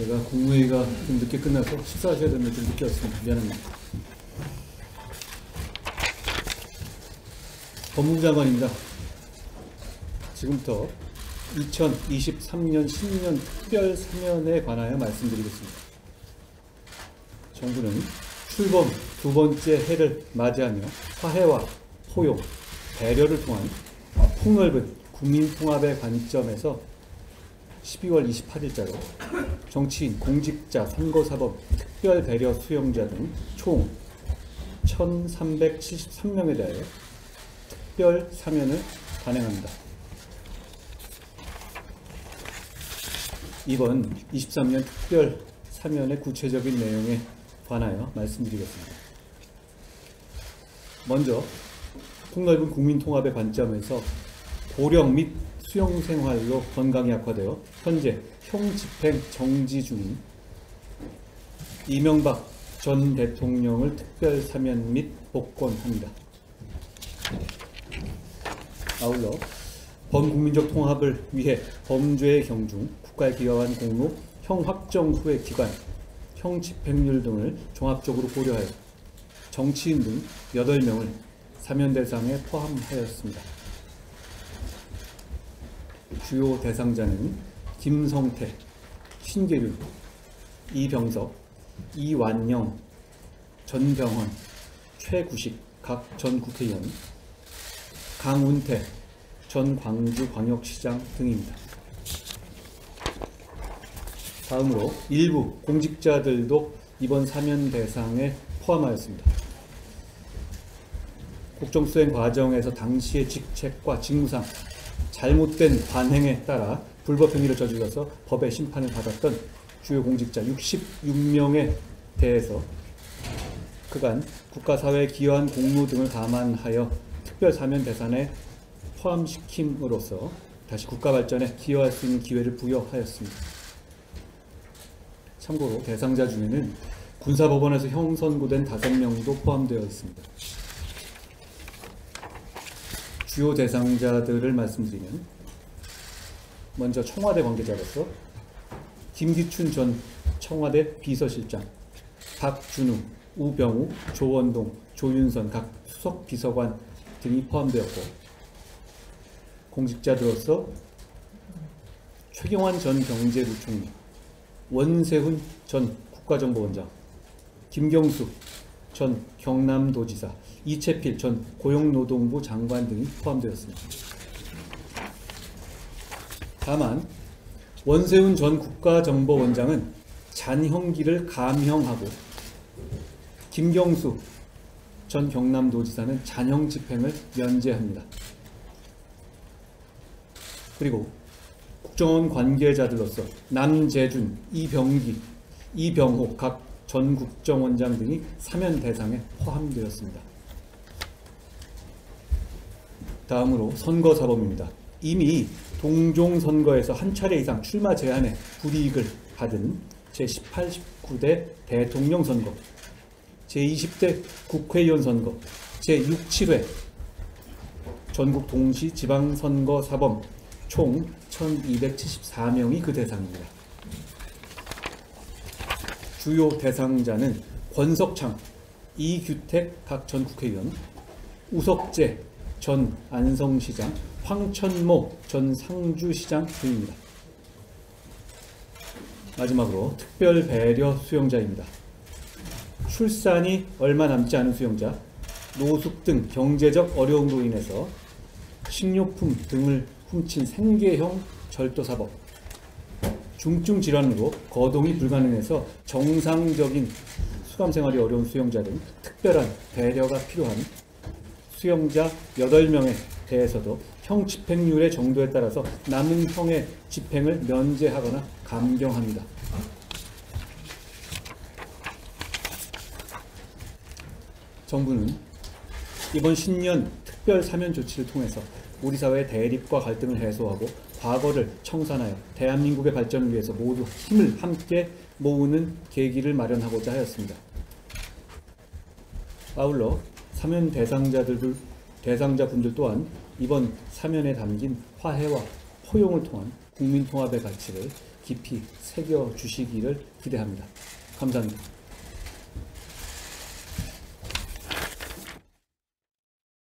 제가 국무회의가 좀 늦게 끝나서 식사하셔야 되는데 좀 늦게 왔습니다. 미안합니다. 법무장관입니다. 지금부터 2023년 신년 특별 사면에 관하여 말씀드리겠습니다. 정부는 출범 두 번째 해를 맞이하며 화해와 포용, 배려를 통한 폭넓은 국민 통합의 관점에서 12월 28일자로 정치인, 공직자, 선거사법, 특별배려 수용자 등 총 1373명에 대하여 특별 사면을 단행합니다. 이번 23년 특별 사면의 구체적인 내용에 관하여 말씀드리겠습니다. 먼저 폭넓은 국민통합의 관점에서 고령 및 수용 생활로 건강이 악화되어 현재 형 집행 정지 중인 이명박 전 대통령을 특별 사면 및 복권합니다. 아울러 범국민적 통합을 위해 범죄의 경중, 국가에 기여한 공로, 형 확정 후의 기간, 형 집행률 등을 종합적으로 고려하여 정치인 등 8명을 사면 대상에 포함하였습니다. 주요 대상자는 김성태, 신계륜, 이병석, 이완영, 전병헌, 최구식 각 전 국회의원, 강운태 전 광주광역시장 등입니다. 다음으로 일부 공직자들도 이번 사면 대상에 포함하였습니다. 국정수행 과정에서 당시의 직책과 직무상 잘못된 관행에 따라 불법 행위를 저질러서 법의 심판을 받았던 주요 공직자 66명에 대해서 그간 국가사회에 기여한 공무 등을 감안하여 특별 사면 대상에 포함시킴으로써 다시 국가 발전에 기여할 수 있는 기회를 부여하였습니다. 참고로 대상자 중에는 군사법원에서 형 선고된 5명도 포함되어 있습니다. 주요 대상자들을 말씀드리면 먼저 청와대 관계자로서 김기춘 전 청와대 비서실장, 박준우, 우병우, 조원동, 조윤선 각 수석 비서관 등이 포함되었고 공직자들로서 최경환 전 경제부총리, 원세훈 전 국가정보원장, 김경수 전 경남도지사, 이채필 전 고용노동부 장관 등이 포함되었습니다. 다만 원세훈 전 국가정보원장은 잔형기를 감형하고 김경수 전 경남도지사는 잔형 집행을 면제합니다. 그리고 국정원 관계자들로서 남재준, 이병기, 이병호 각 전 국정원장 등이 사면 대상에 포함되었습니다. 다음으로 선거사범입니다. 이미 동종 선거에서 한 차례 이상 출마 제한에 불이익을 받은 제18, 19대 대통령 선거, 제20대 국회의원 선거, 제6, 7회 전국 동시 지방선거 사범 총 1274명이 그 대상입니다. 주요 대상자는 권석창, 이규택 각 전 국회의원, 우석재 전 안성시장, 황천모 전 상주시장 등입니다. 마지막으로 특별 배려 수용자입니다. 출산이 얼마 남지 않은 수용자, 노숙 등 경제적 어려움으로 인해서 식료품 등을 훔친 생계형 절도사법, 중증 질환으로 거동이 불가능해서 정상적인 수감 생활이 어려운 수용자 등 특별한 배려가 필요한 수용자 8명에 대해서도 형 집행률의 정도에 따라서 남은 형의 집행을 면제하거나 감경합니다. 정부는 이번 신년 특별 사면 조치를 통해서 우리 사회의 대립과 갈등을 해소하고 과거를 청산하여 대한민국의 발전을 위해서 모두 힘을 함께 모으는 계기를 마련하고자 하였습니다. 아울러 사면 대상자들 대상자분들 또한 이번 사면에 담긴 화해와 포용을 통한 국민 통합의 가치를 깊이 새겨 주시기를 기대합니다. 감사합니다.